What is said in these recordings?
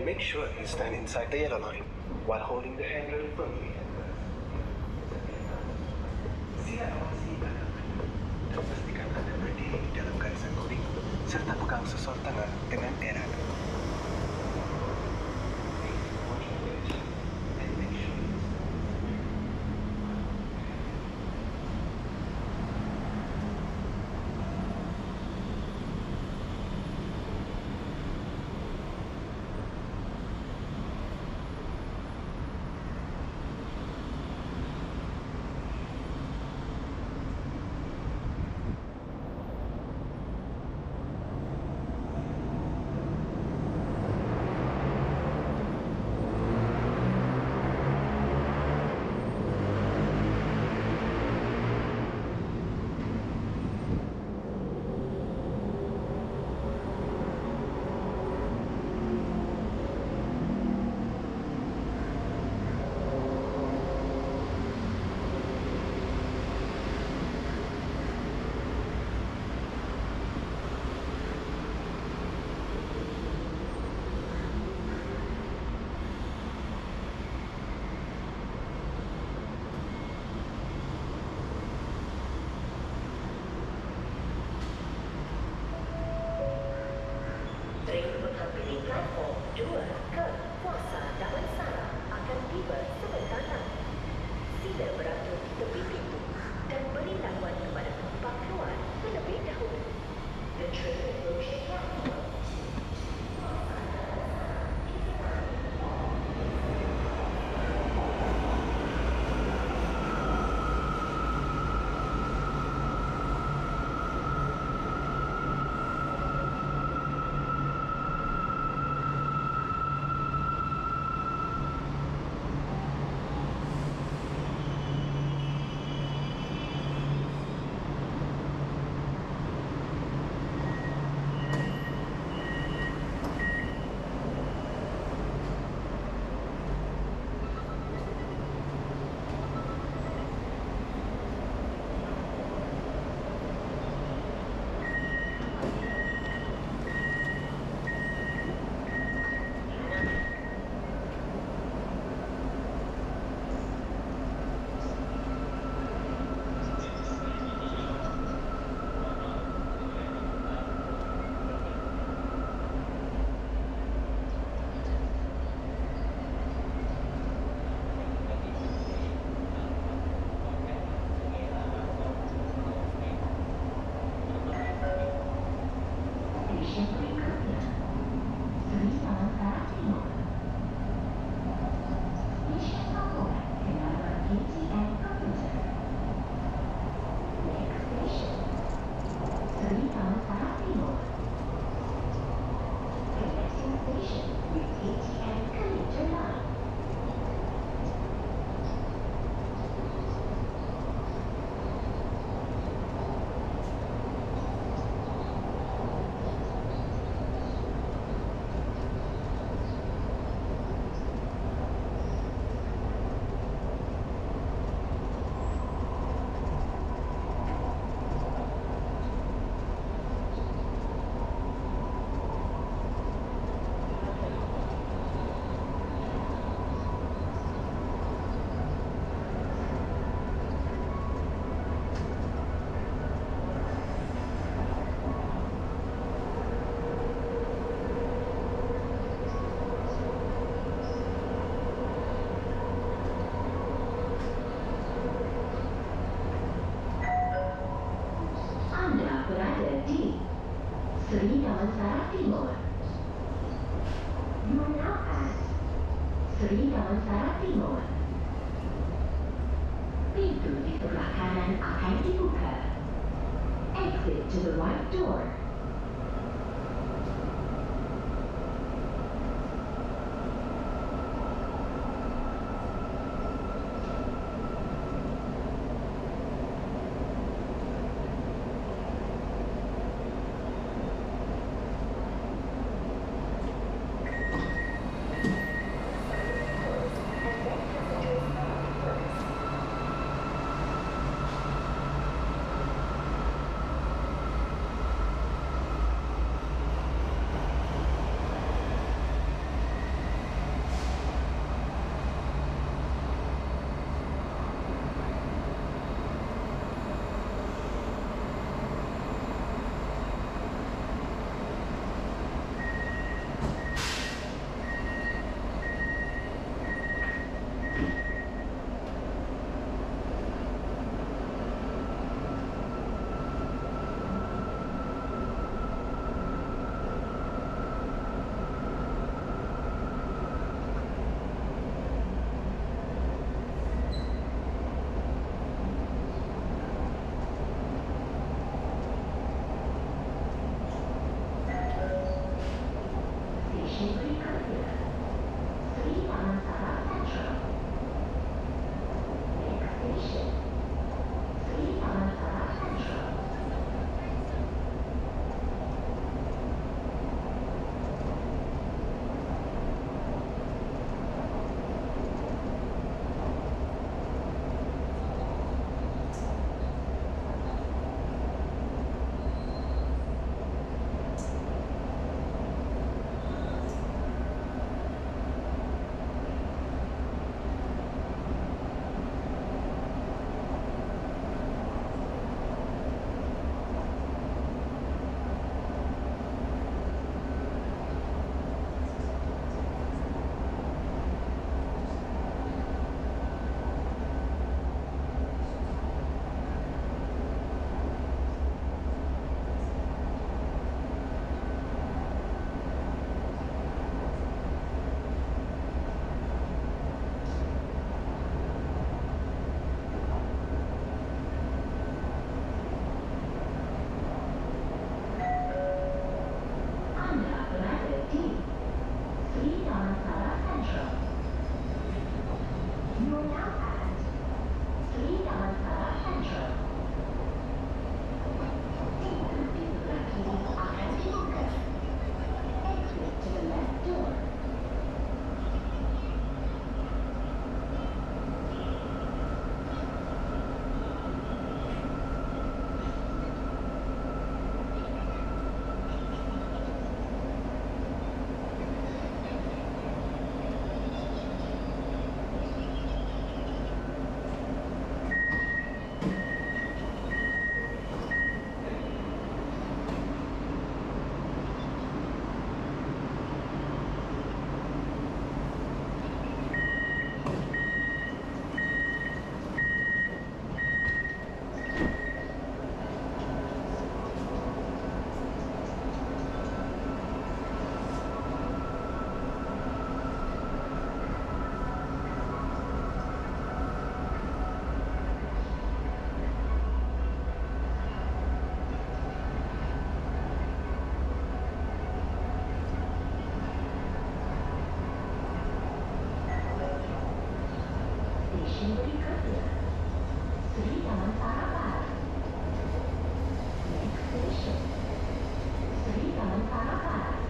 and make sure you stand inside the yellow line while holding the handrail firmly. Pastikan anda berdiri di dalam garisan kuning serta pegang sesuatu tangan dengan erat. Now at Sri Damansara Timur. Pintu di sebelah kanan akan. Exit to the right door. Three seven five five.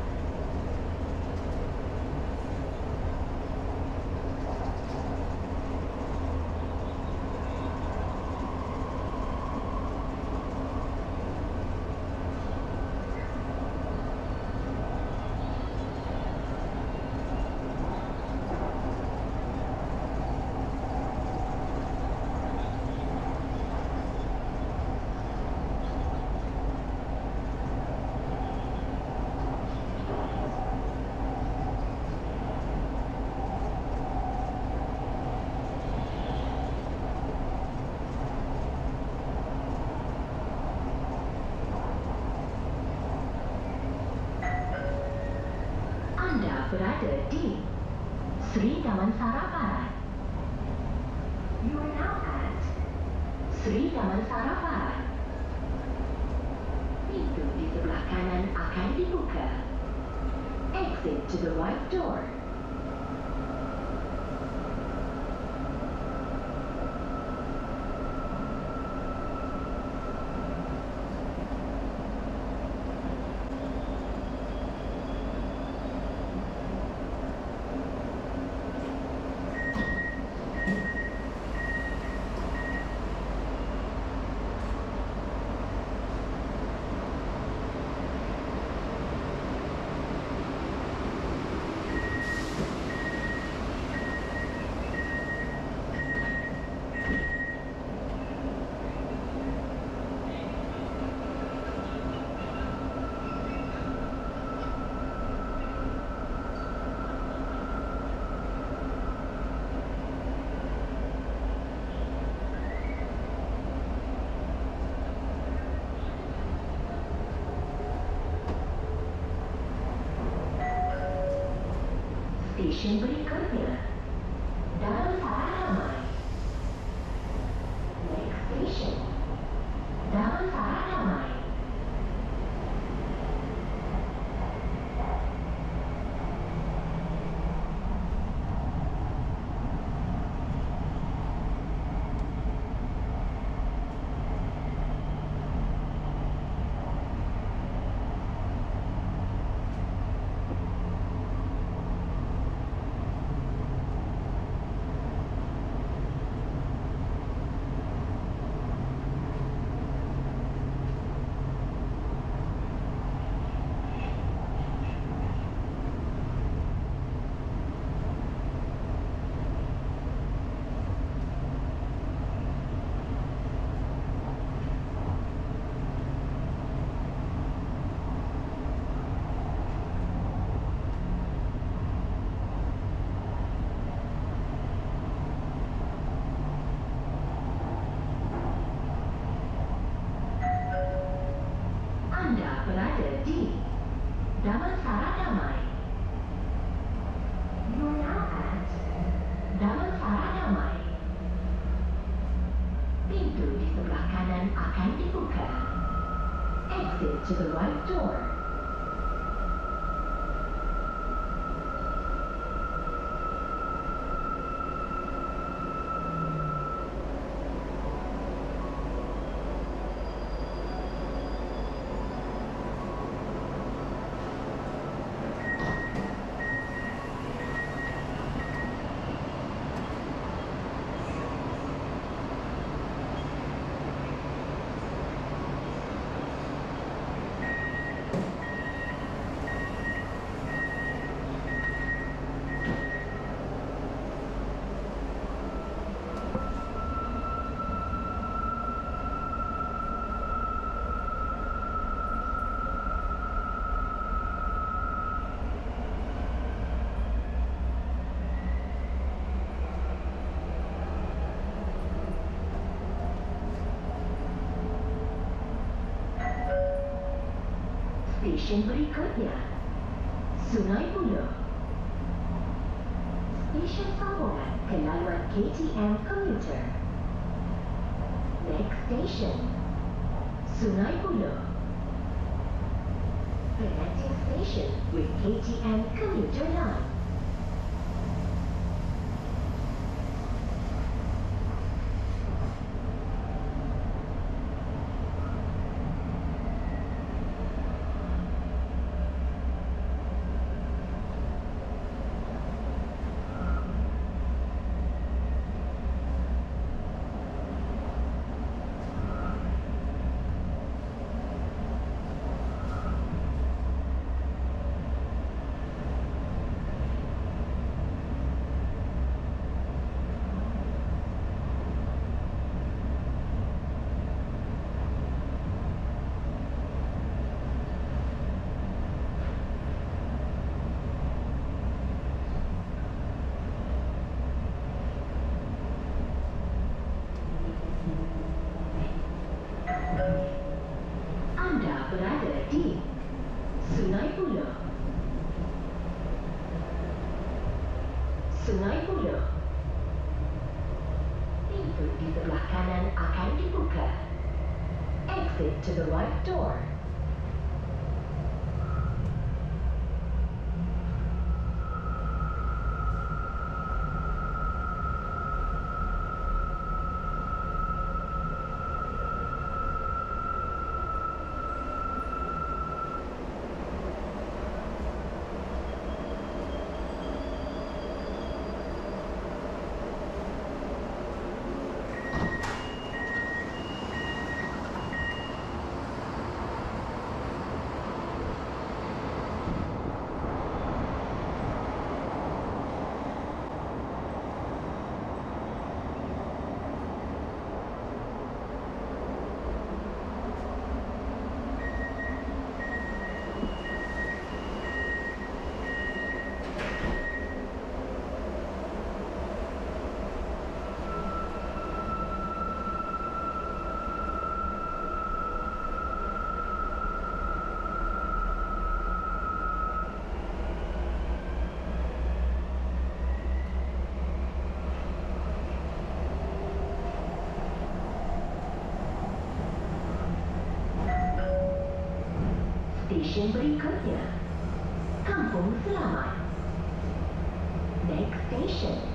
Sri Taman Sarapan. Pintu di sebelah kanan akan dibuka. Exit to the right door. station, please come here. Stesen berikutnya Sungai Buloh. Stesen sambungan ke laluan KTM Commuter. Next station Sungai Buloh. Connecting station with KTM Commuter Line To the right door. Stesen berikutnya Kampung Selamat Next station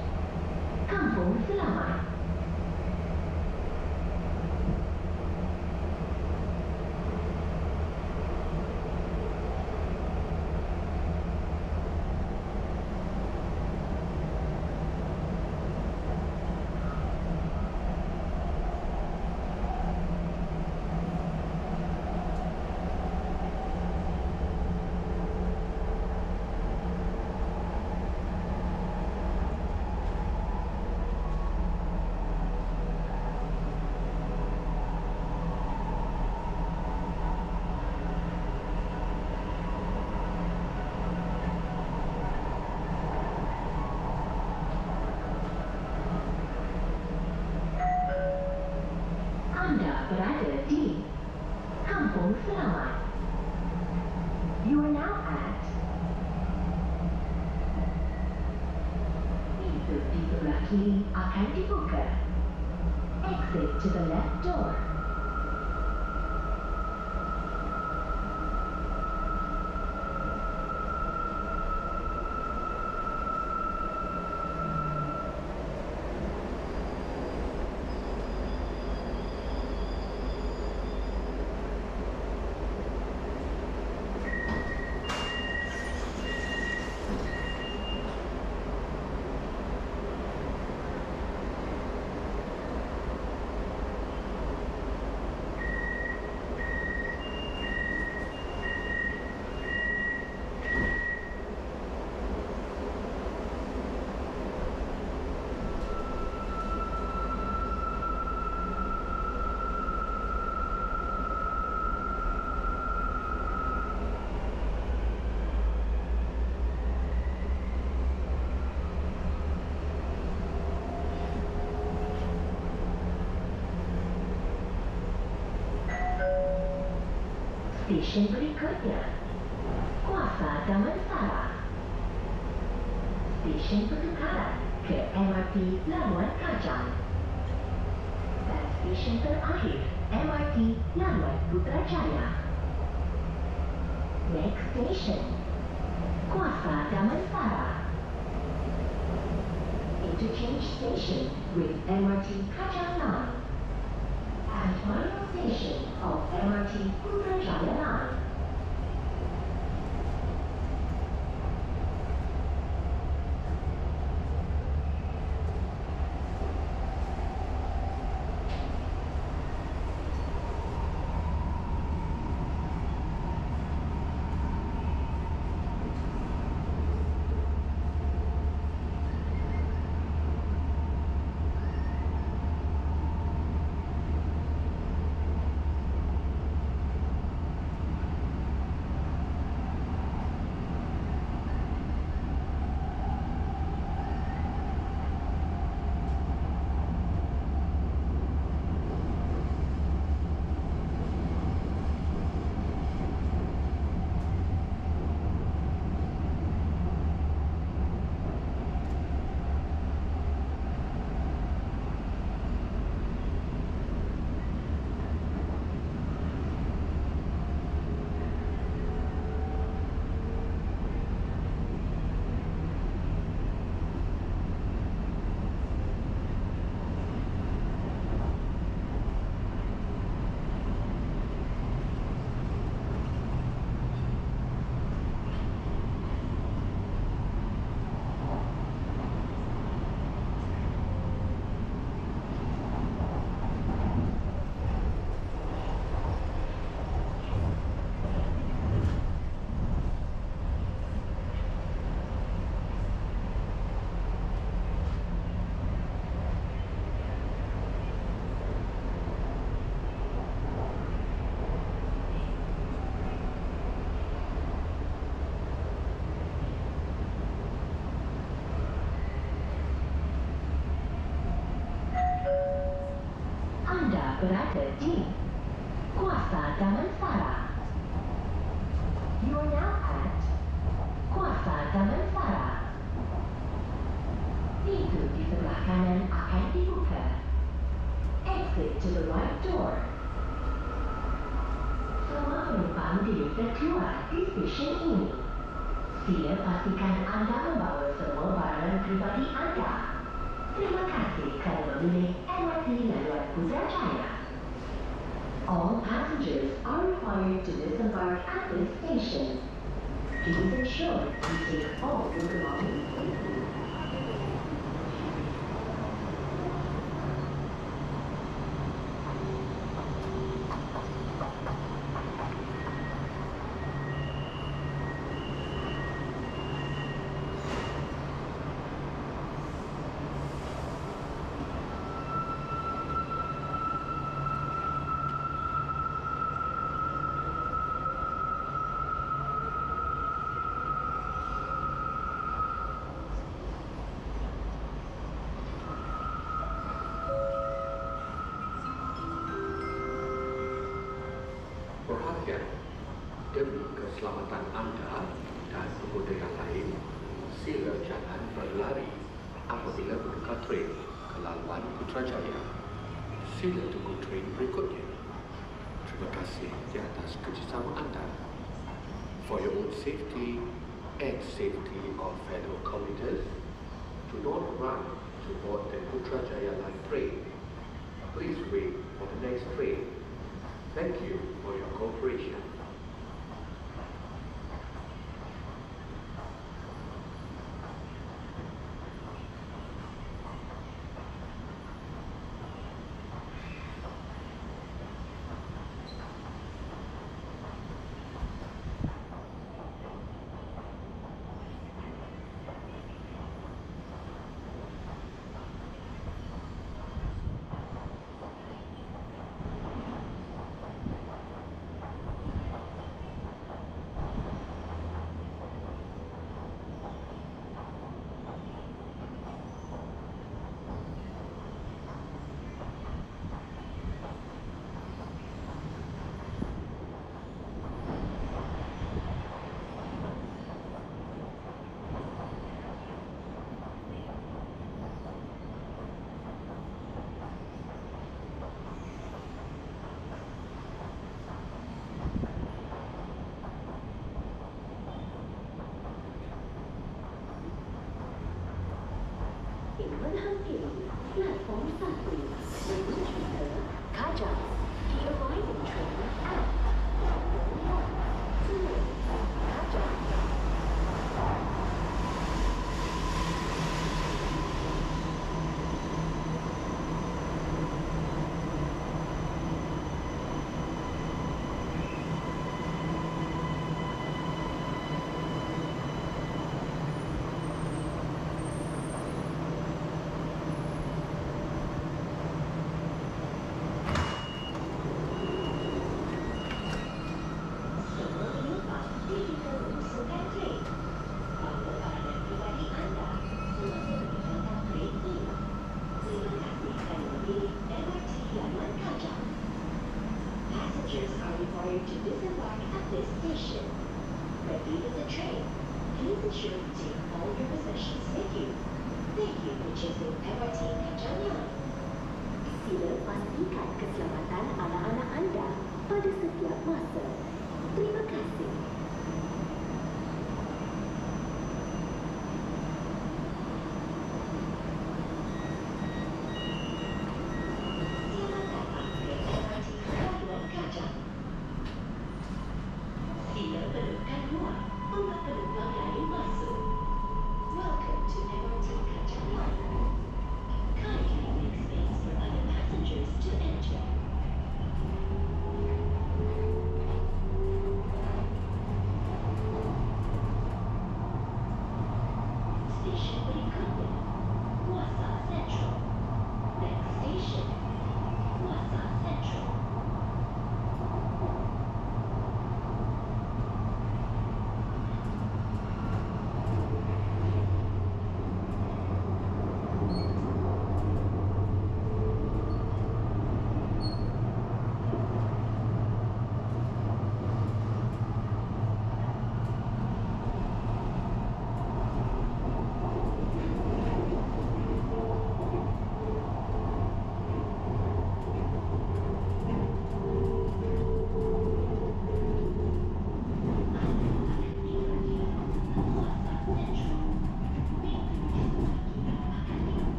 Stesen berikutnya. Kuasa Damansara. Stesen pertukaran ke MRT Laluan Kajang. Dan stesen terakhir MRT Laluan Putrajaya. Next station. Kuasa Damansara. Interchange station with MRT Kajang Line Final station of MRT Putrajaya line. Di sebelah kanan. Exit to the right door. Penumpang diminta keluar di stesen ini. Sila pastikan anda membawa semua barang pribadi anda. Terima kasih kerana memilih MRT Laluan Putrajaya. All passengers are required to disembark at this station. Please ensure you take all your belongings keselamatan anda dan pengguna yang lain, sila jangan berlari apabila bertukar train ke laluan Putrajaya, sila tunggu train berikutnya. Terima kasih di atas kerjasama anda. For your own safety and safety of fellow commuters, do not run to board the Putrajaya line train. Please wait for the next train. Thank you for your cooperation.